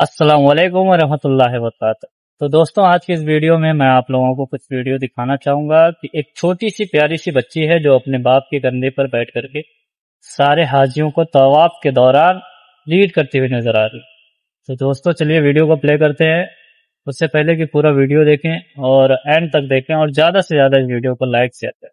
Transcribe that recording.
अस्सलाम वालेकुम वरहमतुल्लाहि तो दोस्तों, आज की इस वीडियो में मैं आप लोगों को कुछ वीडियो दिखाना चाहूँगा कि एक छोटी सी प्यारी सी बच्ची है जो अपने बाप के कंधे पर बैठ करके सारे हाजियों को तवाफ के दौरान लीड करती हुई नज़र आ रही तो दोस्तों, चलिए वीडियो को प्ले करते हैं। उससे पहले कि पूरा वीडियो देखें और एंड तक देखें और ज़्यादा से ज़्यादा इस वीडियो को लाइक, शेयर करें।